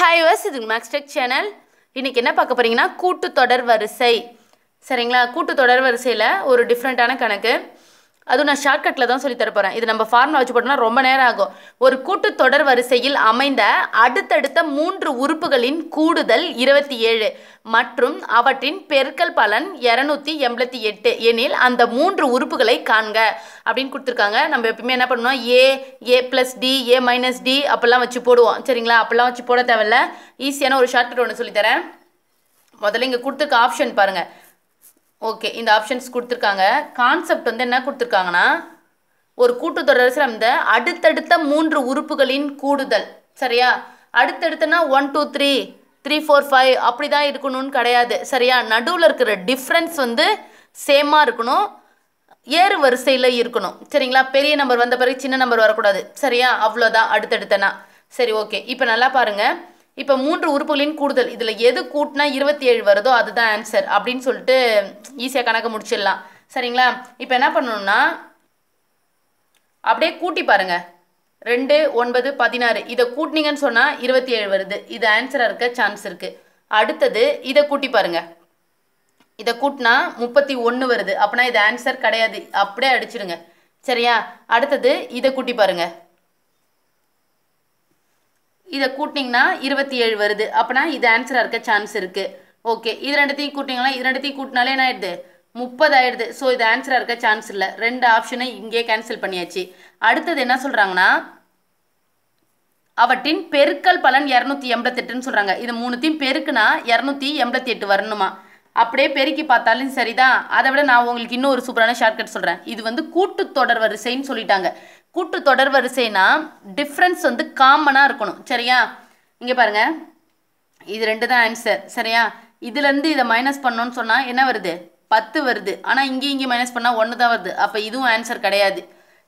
Hi வஸ் இது Maxtech channel இன்றைக்கி என்ன பார்க்க போகிறீங்கன்னா கூட்டுத்தொடர் வரிசை. சரிங்களா? கூட்டுத்தொடர் வரிசையில் ஒரு டிஃப்ரெண்ட்டான கணக்கு. அதுவும் நான் ஷார்ட்கட்டில் தான் சொல்லி தரப்போகிறேன் இது நம்ம ஃபார்முலா வச்சு போட்டோம்னா ரொம்ப நேரம் ஆகும். ஒரு கூட்டுத்தொடர் வரிசையில் அமைந்த அடுத்தடுத்த மூன்று உறுப்புகளின் கூடுதல் இருபத்தி ஏழு மற்றும் அவற்றின் பெருக்கல் பலன் இரநூத்தி எண்பத்தி எட்டு எனில் அந்த மூன்று உறுப்புகளை காண்க அப்படின்னு கொடுத்துருக்காங்க. நம்ம எப்பவுமே என்ன பண்ணுவோம்? A A plus D A minus D அப்போல்லாம் வச்சு போடுவோம். சரிங்களா? அப்போல்லாம் வச்சு போட தேவையில்ல. ஈஸியான ஒரு ஷார்ட்கட் ஒன்று சொல்லித்தரேன் முதல்ல இங்கே கொடுத்துருக்க ஆப்ஷன் பாருங்கள் ஓகே இந்த ஆப்ஷன்ஸ் கொடுத்துருக்காங்க. கான்செப்ட் வந்து என்ன கொடுத்துருக்காங்கன்னா ஒரு கூட்டுத்தொடர் இந்த அந்த அடுத்தடுத்த மூன்று உறுப்புகளின் கூடுதல். சரியா? அடுத்தடுத்தனா one two three three four five அப்படி தான் இருக்கணும்னு கிடையாது. சரியா? நடுவில் இருக்கிற டிஃப்ரென்ஸ் வந்து சேமாக இருக்கணும். ஏறு வரிசையில் இருக்கணும். சரிங்களா? பெரிய நம்பர் வந்த பிறகு சின்ன நம்பர் வரக்கூடாது. சரியா? அவ்வளோதான் அடுத்தடுத்தனா. சரி ஓகே இப்போ நல்லா பாருங்கள் இப்போ மூன்று உறுப்புகளின் கூடுதல். இதில் எது கூட்டினா இருபத்தி ஏழு வருதோ அதுதான் ஆன்சர் அப்படின்னு சொல்லிட்டு ஈஸியாக கணக்கு முடிச்சிடலாம். சரிங்களா? இப்போ என்ன பண்ணணும்னா அப்படியே கூட்டி பாருங்க. ரெண்டு ஒன்பது பதினாறு. இதை கூட்டினீங்கன்னு சொன்னால் இருபத்தி ஏழு வருது. இது ஆன்சராக இருக்க சான்ஸ் இருக்குது அடுத்தது இதை கூட்டி பாருங்க. இதை கூட்டினா முப்பத்தி ஒன்று வருது. அப்படின்னா இது ஆன்சர் கிடையாது. அப்படியே அடிச்சிடுங்க. சரியா? அடுத்தது இதை கூட்டி பாருங்கள் இதை கூட்டிங்கன்னா இருபத்தி ஏழு வருது. அப்போனா இது ஆன்சராக இருக்க சான்ஸ் இருக்குது ஓகே இது ரெண்டுத்தையும் கூட்டிங்களா இது ரெண்டுத்தையும் கூட்டினாலே என்ன ஆயிடுது? முப்பது ஆயிடுது. ஸோ இது ஆன்சராக இருக்க சான்ஸ் இல்லை. ரெண்டு ஆப்ஷனை இங்கே கேன்சல் பண்ணியாச்சு. அடுத்தது என்ன சொல்கிறாங்கன்னா அவற்றின் பெருக்கல் பலன் இரநூத்தி எண்பத்தெட்டுன்னு சொல்கிறாங்க இது மூணுத்தையும் பெருக்குனா இரநூத்தி எண்பத்தி எட்டு வரணுமா? அப்படியே பெருக்கி பார்த்தாலும் சரிதான். அதை விட நான் உங்களுக்கு இன்னும் ஒரு சூப்பரான ஷார்ட்கட் சொல்கிறேன் இது வந்து கூட்டு தொடர் வரிசைன்னு சொல்லிட்டாங்க. கூட்டு தொடர் வரிசைனா டிஃப்ரென்ஸ் வந்து காமனாக இருக்கணும். சரியா? இங்கே பாருங்க. இது ரெண்டு தான் ஆன்சர் சரியா? இதுலேருந்து இதை மைனஸ் பண்ணோன்னு சொன்னால் என்ன வருது? பத்து வருது. ஆனால் இங்கே இங்கே மைனஸ் பண்ணால் ஒன்று தான் வருது. அப்போ இதுவும் ஆன்சர் கிடையாது.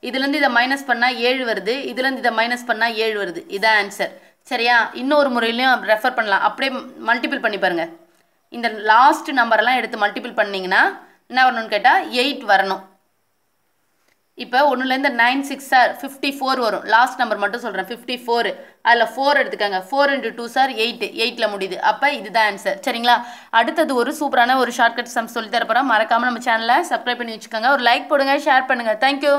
இதுலேருந்து இதை மைனஸ் பண்ணால் ஏழு வருது. இதுலேருந்து இதை மைனஸ் பண்ணால் ஏழு வருது. இதான் ஆன்சர் சரியா? இன்னொரு முறையிலையும் ரெஃபர் பண்ணலாம். அப்படியே மல்டிபிள் பண்ணி பாருங்கள் இந்த லாஸ்ட் நம்பரெல்லாம் எடுத்து மல்டிபிள் பண்ணிங்கன்னா என்ன வரணும்னு கேட்டால் எயிட் வரணும். இப்போ ஒன்றுலேருந்து nine six sir fifty four வரும். லாஸ்ட் நம்பர் மட்டும் சொல்கிறேன் ஃபிஃப்டி ஃபோர் அதில் ஃபோர் எடுத்துக்கோங்க. Four into two sir eight எயிட்டில் முடியுது. அப்போ இதுதான் ஆன்சர் சரிங்களா? அடுத்தது ஒரு சூப்பரான ஒரு ஷார்ட்கட் சம் சொல்லி தரப்போகிறோம் மறக்காமல் நம்ம சேனலை சப்ஸ்கிரைப் பண்ணி வச்சுக்கோங்க. ஒரு லைக் போடுங்க ஷேர் பண்ணுங்கள் தேங்க்யூ